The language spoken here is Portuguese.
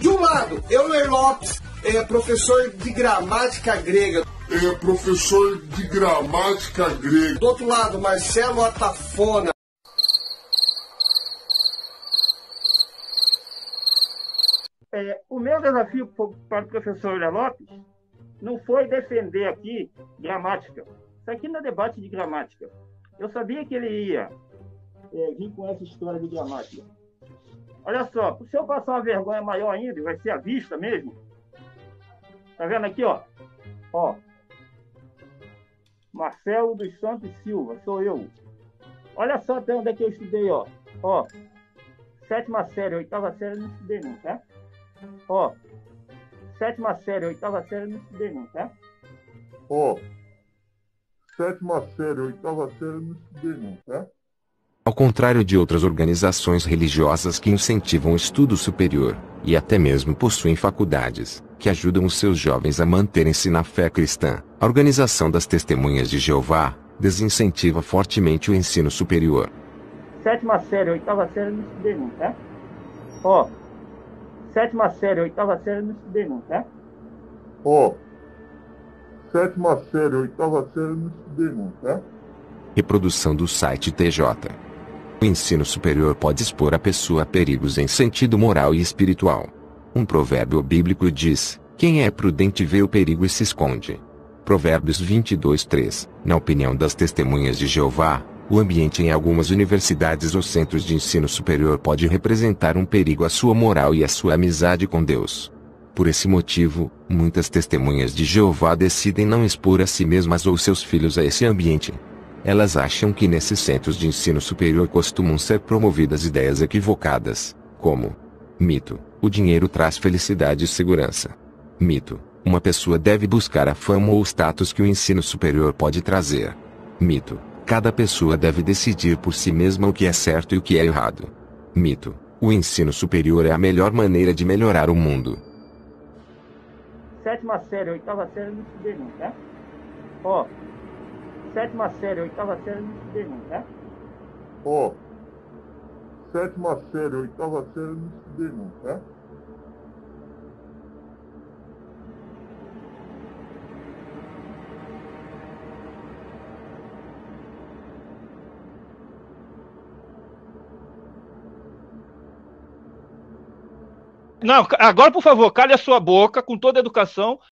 De um lado, Euler Lopes, é professor de gramática grega. É professor de gramática grega. Do outro lado, Marcelo Atafona. É, o meu desafio para o professor Euler Lopes não foi defender aqui gramática. Isso aqui não é debate de gramática. Eu sabia que ele ia é, vir com essa história de gramática. Olha só, se eu passar uma vergonha maior ainda, vai ser a vista mesmo. Tá vendo aqui, ó? Ó. Marcelo dos Santos Silva, sou eu. Olha só até onde é que eu estudei, ó. Ó. Sétima série, oitava série, não estudei não, tá? Ó. Sétima série, oitava série, não estudei não, tá? Ó. Sétima série, oitava série, não estudei não, tá? Ao contrário de outras organizações religiosas que incentivam o estudo superior, e até mesmo possuem faculdades, que ajudam os seus jovens a manterem-se na fé cristã, a Organização das Testemunhas de Jeová desincentiva fortemente o ensino superior. Sétima série, oitava série, não estudei não, tá? Ó. Sétima série, oitava série, não estudei não, tá? Ó. Sétima série, oitava série, não estudei não, tá? Reprodução do site TJ. O ensino superior pode expor a pessoa a perigos em sentido moral e espiritual. Um provérbio bíblico diz: Quem é prudente vê o perigo e se esconde. Provérbios 22:3. Na opinião das testemunhas de Jeová, o ambiente em algumas universidades ou centros de ensino superior pode representar um perigo à sua moral e à sua amizade com Deus. Por esse motivo, muitas testemunhas de Jeová decidem não expor a si mesmas ou seus filhos a esse ambiente. Elas acham que nesses centros de ensino superior costumam ser promovidas ideias equivocadas, como mito: o dinheiro traz felicidade e segurança. Mito: uma pessoa deve buscar a fama ou o status que o ensino superior pode trazer. Mito: cada pessoa deve decidir por si mesma o que é certo e o que é errado. Mito: o ensino superior é a melhor maneira de melhorar o mundo. Sétima série, oitava série, não estudei não, tá? Ó sétima série, oitava série, não estudei não, tá? Ó. Sétima série, oitava série, não estudei não, tá? Não, agora, por favor, cale a sua boca com toda a educação